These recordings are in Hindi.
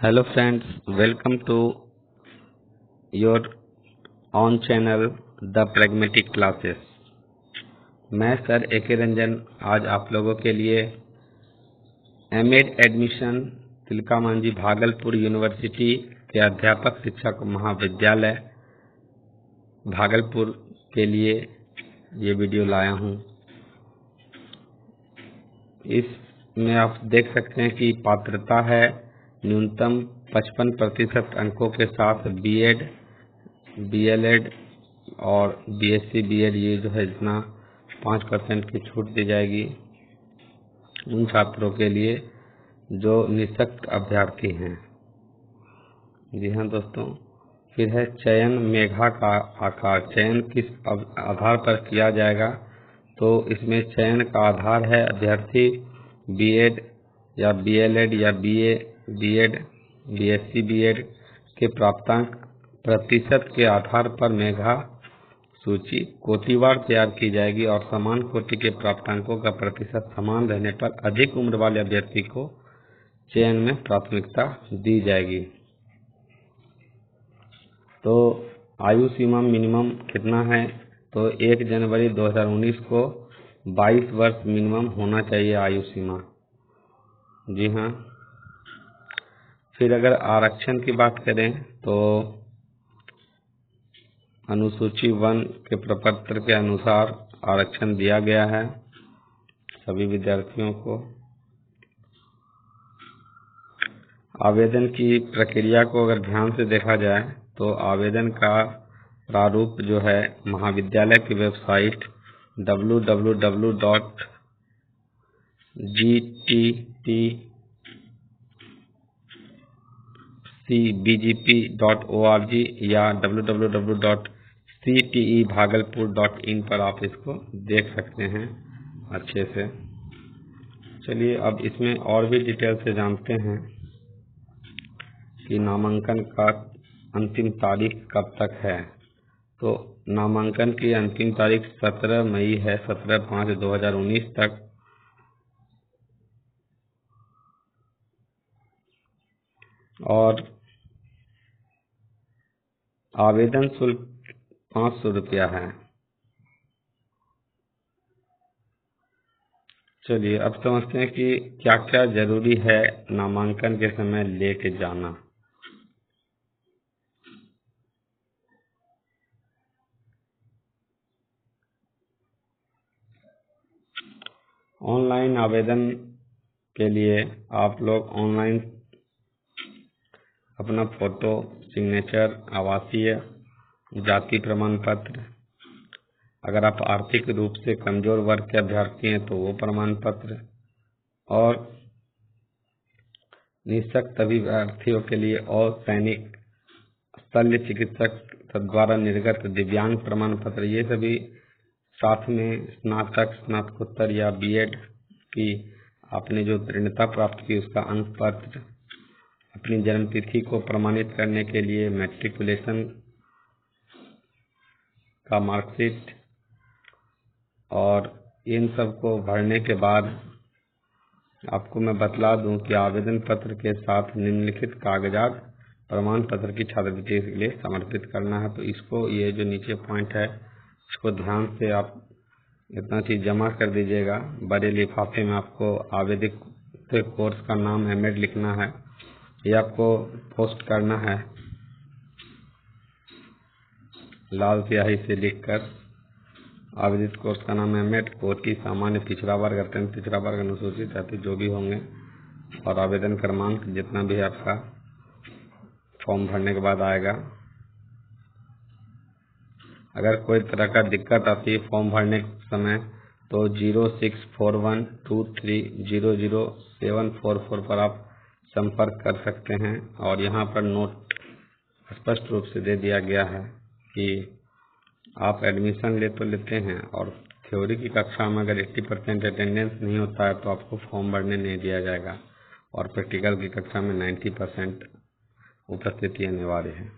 hello friends, welcome to your on channel, the pragmatic classes. मैं सर ए के रंजन, आज आप लोगों के लिए M Ed admission Tilka Manjhi Bhagalpur university के अध्यापक शिक्षक महाविद्यालय भागलपुर के लिए ये वीडियो लाया हूँ। इसमें आप देख सकते हैं कि पात्रता है न्यूनतम 55 प्रतिशत अंकों के साथ बीएड, बीएलएड और बीएससी बीएड ये जो है इतना पाँच परसेंट की छूट दी जाएगी उन छात्रों के लिए जो निशक्त अभ्यर्थी हैं। जी हाँ दोस्तों फिर है चयन मेघा का आकार। चयन किस आधार पर किया जाएगा? तो इसमें चयन का आधार है अभ्यर्थी बीएड या बीएलएड या बीए बीएड बीएससी बीएड के प्राप्तांक प्रतिशत के आधार पर मेघा सूची कोटिवार तैयार की जाएगी और समान कोटि के प्राप्तांकों का प्रतिशत समान रहने पर अधिक उम्र वाले अभ्यर्थी को चयन में प्राथमिकता दी जाएगी। तो आयु सीमा मिनिमम कितना है? तो एक जनवरी 2019 को 22 वर्ष मिनिमम होना चाहिए आयु सीमा। जी हाँ फिर अगर आरक्षण की बात करें तो अनुसूची वन के प्रपत्र के अनुसार आरक्षण दिया गया है सभी विद्यार्थियों को। आवेदन की प्रक्रिया को अगर ध्यान से देखा जाए तो आवेदन का प्रारूप जो है महाविद्यालय की वेबसाइट www.gtt cbgp.org या www.cteभागलपुर.in पर आप इसको देख सकते हैं अच्छे से। चलिए अब इसमें और भी डिटेल से जानते हैं कि नामांकन का अंतिम तारीख कब तक है। तो नामांकन की अंतिम तारीख 17 मई है 17 पाँच 2019 तक। और आवेदन शुल्क पाँच सौ रुपया है। चलिए, अब समझते हैं कि क्या क्या ज़रूरी है नामांकन के समय लेके जाना। ऑनलाइन आवेदन के लिए आप लोग ऑनलाइन अपना फ़ोटो सिग्नेचर आवासीय, जाति प्रमाण पत्र अगर आप आर्थिक रूप से कमज़ोर वर्ग के अभ्यर्थी हैं तो वो प्रमाण पत्र और निशक्त अभ्यर्थियों के लिए और सैनिक शल्य चिकित्सक द्वारा निर्गत दिव्यांग प्रमाण पत्र ये सभी साथ में स्नातक, स्नातकोत्तर या बीएड की आपने जो दृढ़ता प्राप्त की, उसका अंक पत्र अपनी जन्म तिथि को प्रमाणित करने के लिए मैट्रिकुलेशन का मार्कशीट और इन सबको भरने के बाद आपको मैं बतला दूँ कि आवेदन पत्र के साथ निम्नलिखित कागजात प्रमाण पत्र की छात्रवृत्ति के लिए समर्पित करना है। तो इसको, ये जो नीचे पॉइंट है, इसको ध्यान से आप इतना चीज़ जमा कर दीजिएगा। बड़े लिफाफे में आपको आवेदित कोर्स का नाम एमएड लिखना है। ये आपको पोस्ट करना है। लाल स्याही से लिखकर आवेदित कोर्स का नाम है मेट। कोटि सामान्य पिछड़ा वर्ग अत्यंत पिछड़ा वर्ग अनुसूचित जाति जो भी होंगे और आवेदन क्रमांक जितना भी आपका, फॉर्म भरने के बाद आएगा। अगर कोई तरह का दिक्कत आती है फॉर्म भरने के समय तो zero six four one two three zero zero seven four four पर आप संपर्क कर सकते हैं और यहाँ पर नोट स्पष्ट रूप से दे दिया गया है कि आप एडमिशन ले तो लेते हैं और थ्योरी की कक्षा में अगर 80 परसेंट अटेंडेंस नहीं होता है तो आपको फॉर्म भरने नहीं दिया जाएगा और प्रैक्टिकल की कक्षा में 90 परसेंट उपस्थिति अनिवार्य है।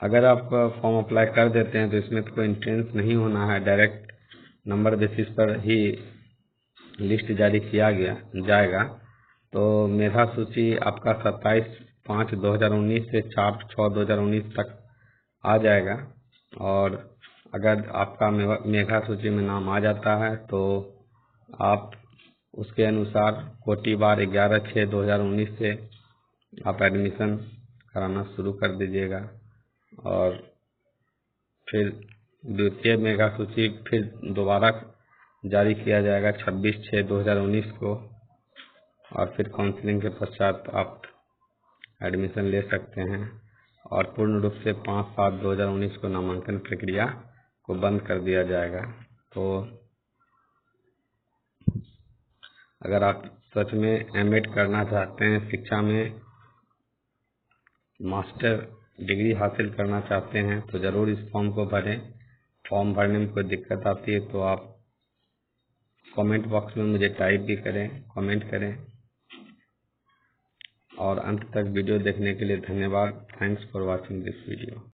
अगर आप फॉर्म अप्लाई कर देते हैं तो इसमें तो कोई इंट्रेंस नहीं होना है। डायरेक्ट नंबर बेसिस पर ही लिस्ट जारी किया गया, जाएगा। तो मेधा सूची आपका सत्ताईस पाँच दो हज़ार उन्नीस से चार छः दो हज़ार उन्नीस तक आ जाएगा। और अगर आपका मेघा सूची में नाम आ जाता है तो आप उसके अनुसार कोटी बार ग्यारह छः दो हज़ार उन्नीस से आप एडमिशन कराना शुरू कर दीजिएगा। और फिर द्वितीय मेघा सूची फिर दोबारा जारी किया जाएगा छब्बीस छः दो हज़ार उन्नीस को। और फिर काउंसलिंग के पश्चात आप एडमिशन ले सकते हैं। और पूर्ण रूप से पाँच सात दो हज़ार उन्नीस को नामांकन प्रक्रिया को बंद कर दिया जाएगा। तो अगर आप सच में एम करना चाहते हैं, शिक्षा में मास्टर डिग्री हासिल करना चाहते हैं तो ज़रूर इस फॉर्म को भरें। फॉर्म भरने में कोई दिक्कत आती है तो आप कमेंट बॉक्स में मुझे टाइप भी करें कमेंट करें। और अंत तक वीडियो देखने के लिए धन्यवाद। Thanks for watching this video